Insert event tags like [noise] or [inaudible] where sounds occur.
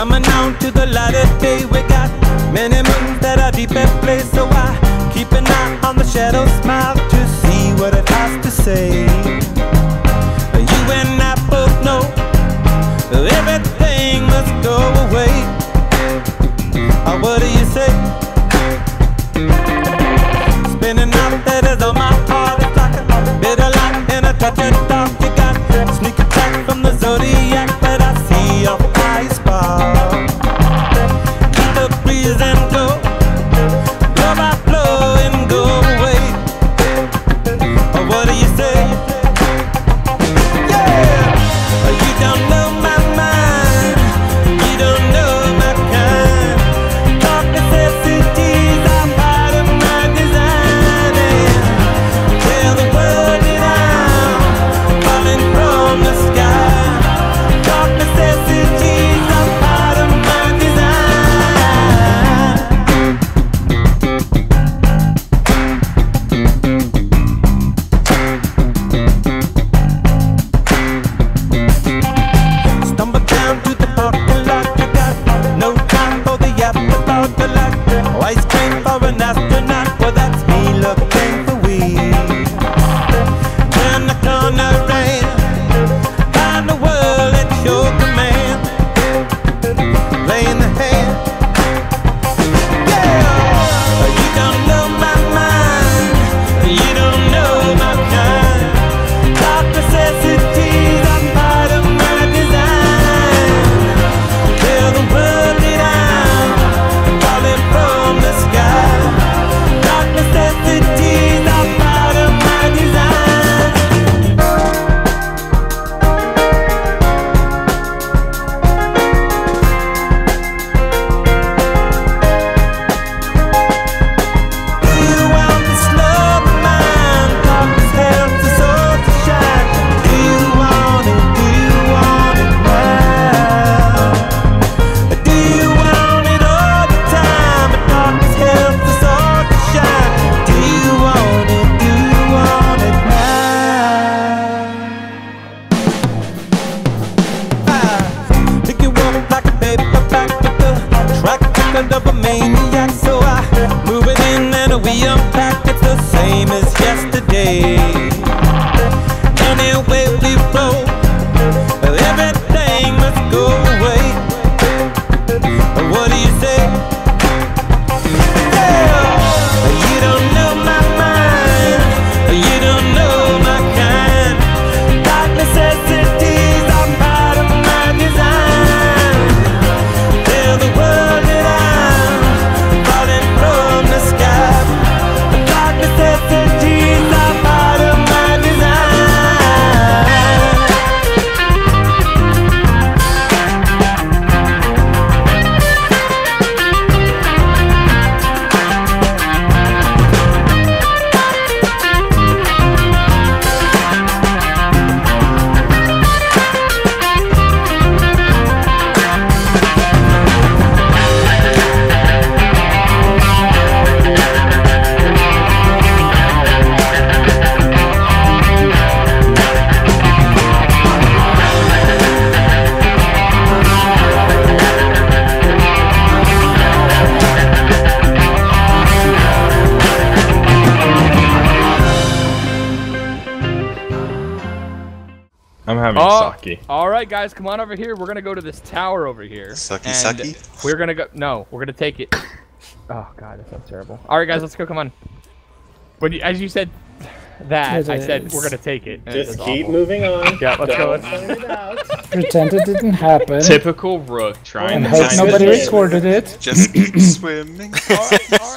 Coming down to the light of day, we got many moons that are deep at place. So I keep an eye on the shadow smile to see what it has to say. You and I both know everything must go away. Oh, what do you say? having oh. All right, guys, come on over here. We're gonna go to this tower over here. Sucky, sucky. We're gonna go. No, we're gonna take it. Oh god, that sounds terrible. All right, guys, let's go. Come on. But as you said that, it I said we're gonna take it. Just it keep awful. moving on. [laughs] Yeah, let's go. Let's... [laughs] Pretend it didn't happen. Typical Rook trying and to hope nobody recorded it. Just keep [clears throat] swimming. All right, all right.